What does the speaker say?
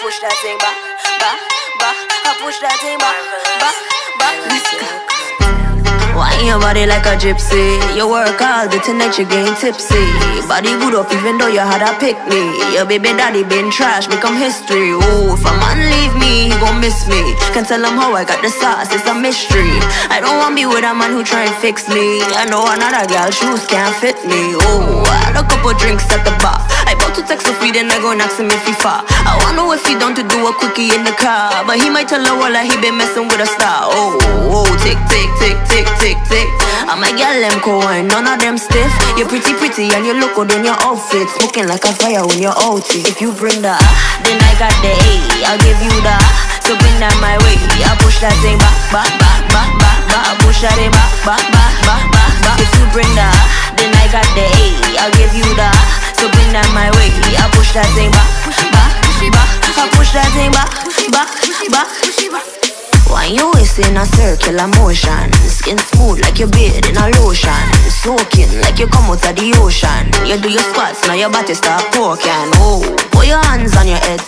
push that thing back, back, back. I push that thing back, back, back. Let's go. Your body like a gypsy. You work all the tonight you getting tipsy. Body good up even though you had a pick me. Your baby daddy been trash, become history. Oh, if a man leave me, he gon' miss me. Can't tell him how I got the sauce, it's a mystery. I don't want be with a man who try and fix me. I know another girl shoes can't fit me. Oh, I had a couple drinks at the bar. I text Sophie, then I go and ask him if he far. I wanna know if he down to do a quickie in the car. But he might tell her that he been messing with a star. Oh, oh, oh tick, tick, tick, tick, tick, tick. And my girl them coin, none of them stiff. You're pretty, pretty, and you look good in your outfit. Smoking like a fire when you're out. If you bring the then I got the A. I'll give you the so bring that my way. I push that thing back, back, back, back, back, back. I push that thing back, back, back, so bring that my way. I push that thing back, back, back. I push that thing back, back, back. Why you waist in a circular motion Skin smooth like you bathe in a lotion Soaking like you come out of the ocean You do your squats, now your body start poking Oh, put your hands on your head